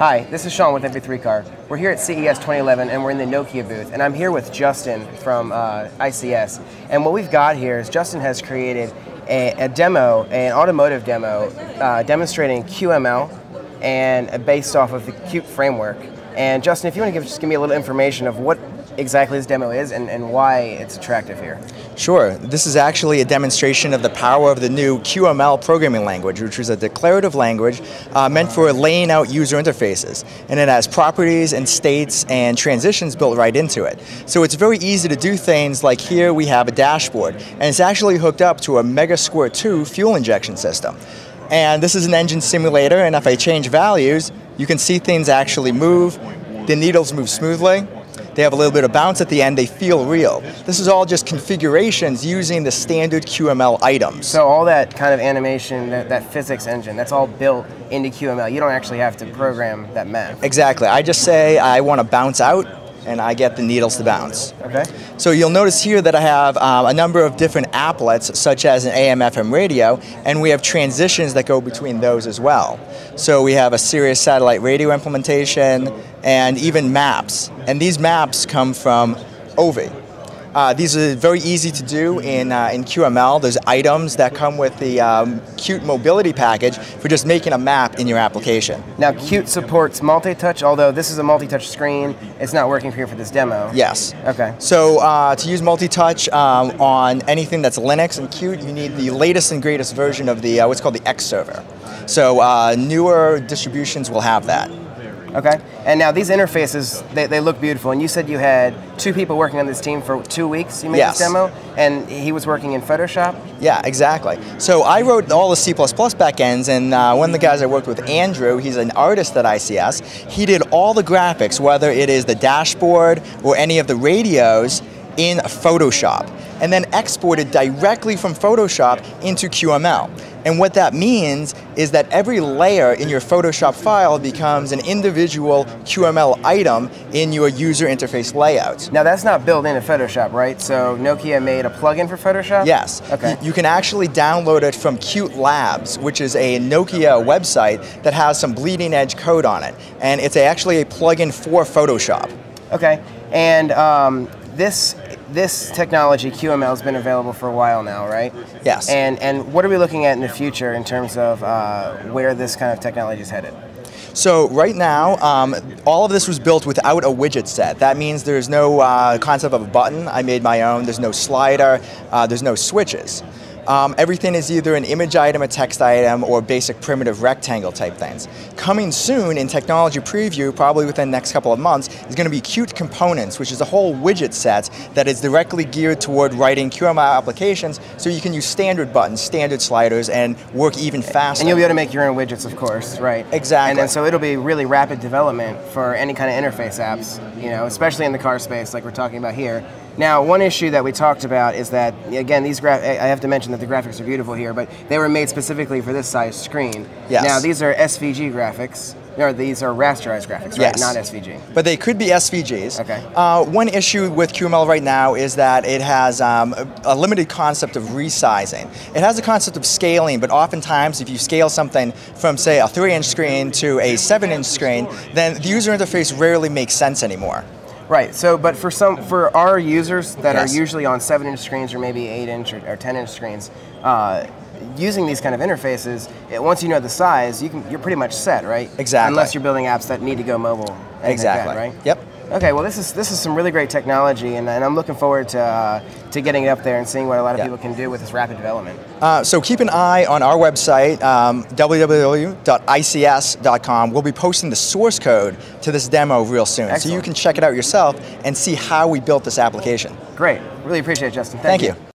Hi, this is Sean with MP3 Car. We're here at CES 2011 and we're in the Nokia booth. And I'm here with Justin from uh, ICS. And what we've got here is Justin has created a, a demo, an automotive demo, uh, demonstrating QML and based off of the Qt framework. And Justin, if you want to give, just give me a little information of what exactly this demo is and, and why it's attractive here. Sure. This is actually a demonstration of the power of the new QML programming language, which is a declarative language uh, meant for laying out user interfaces. And it has properties and states and transitions built right into it. So it's very easy to do things like here we have a dashboard, and it's actually hooked up to a Mega Squirt 2 fuel injection system. And this is an engine simulator, and if I change values, you can see things actually move, the needles move smoothly, they have a little bit of bounce at the end. They feel real. This is all just configurations using the standard QML items. So all that kind of animation, that, that physics engine, that's all built into QML. You don't actually have to program that math. Exactly. I just say I want to bounce out and I get the needles to bounce. Okay. So you'll notice here that I have um, a number of different applets, such as an AM FM radio, and we have transitions that go between those as well. So we have a Sirius satellite radio implementation and even maps. And these maps come from Ovi. Uh, these are very easy to do in, uh, in QML. There's items that come with the um, Qt mobility package for just making a map in your application. Now Qt supports multi-touch, although this is a multi-touch screen. It's not working here for this demo. Yes. Okay. So uh, to use multi-touch um, on anything that's Linux and Qt, you need the latest and greatest version of the uh, what's called the X server. So uh, newer distributions will have that. Okay. And now these interfaces, they, they look beautiful. And you said you had two people working on this team for two weeks. You made yes. this demo, and he was working in Photoshop. Yeah, exactly. So I wrote all the C++ backends, and uh, one of the guys I worked with, Andrew, he's an artist at ICS. He did all the graphics, whether it is the dashboard or any of the radios, in Photoshop and then exported directly from Photoshop into QML. And what that means is that every layer in your Photoshop file becomes an individual QML item in your user interface layout. Now that's not built into Photoshop, right? So Nokia made a plugin for Photoshop? Yes. Okay. You can actually download it from Qt Labs, which is a Nokia website that has some bleeding edge code on it. And it's actually a plugin for Photoshop. Okay. And um, this this technology, QML, has been available for a while now, right? Yes. And and what are we looking at in the future in terms of uh, where this kind of technology is headed? So right now, um, all of this was built without a widget set. That means there's no uh, concept of a button. I made my own. There's no slider. Uh, there's no switches. Um, everything is either an image item, a text item, or basic primitive rectangle type things. Coming soon in technology preview, probably within the next couple of months, is going to be Qt Components, which is a whole widget set that is directly geared toward writing QML applications so you can use standard buttons, standard sliders, and work even faster. And you'll be able to make your own widgets, of course, right? Exactly. And then so it'll be really rapid development for any kind of interface apps, you know, especially in the car space like we're talking about here. Now, one issue that we talked about is that, again, these gra- I have to mention that the graphics are beautiful here, but they were made specifically for this size screen. Yes. Now, these are SVG graphics. Or these are rasterized graphics, right? Yes. Not SVG. But they could be SVGs. Okay. Uh, one issue with QML right now is that it has um, a, a, limited concept of resizing. It has a concept of scaling, but oftentimes if you scale something from, say, a 3-inch screen to a 7-inch screen, then the user interface rarely makes sense anymore. Right. So, but for some, for our users that yes. are usually on seven-inch screens or maybe eight-inch or, ten-inch screens, uh, using these kind of interfaces, it, once you know the size, you can, you're pretty much set, right? Exactly. Unless you're building apps that need to go mobile. Exactly. Like that, right? Yep. Okay, well, this is this is some really great technology, and, and I'm looking forward to uh, to getting it up there and seeing what a lot of people can do with this rapid development. Uh, so keep an eye on our website, um, www.ics.com. We'll be posting the source code to this demo real soon, Excellent. so you can check it out yourself and see how we built this application. Great, really appreciate it, Justin. Thank, Thank you. you.